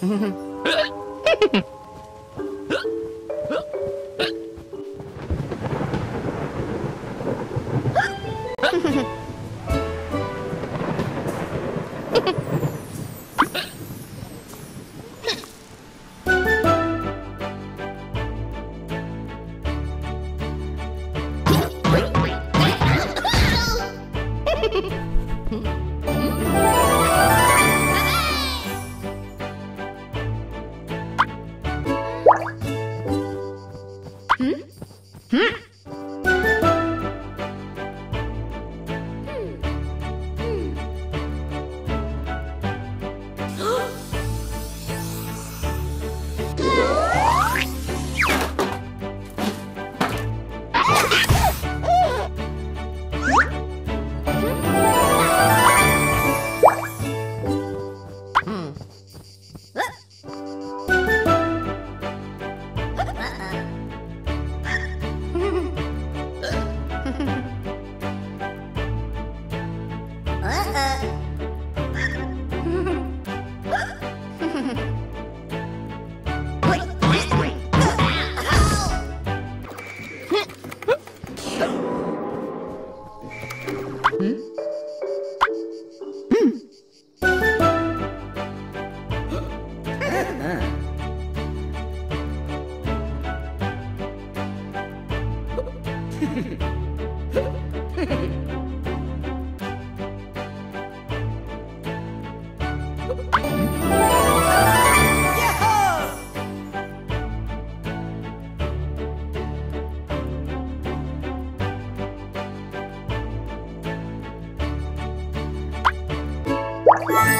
Ha ha ha. Hmm? Hmm? Ah! you Bye.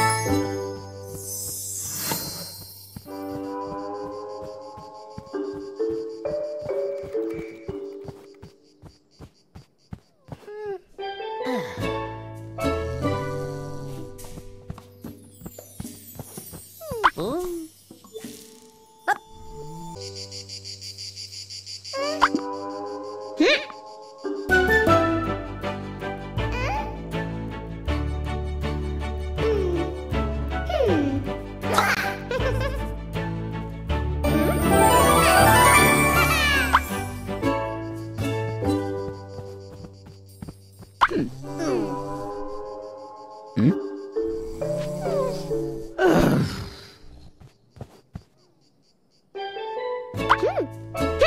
Hmm.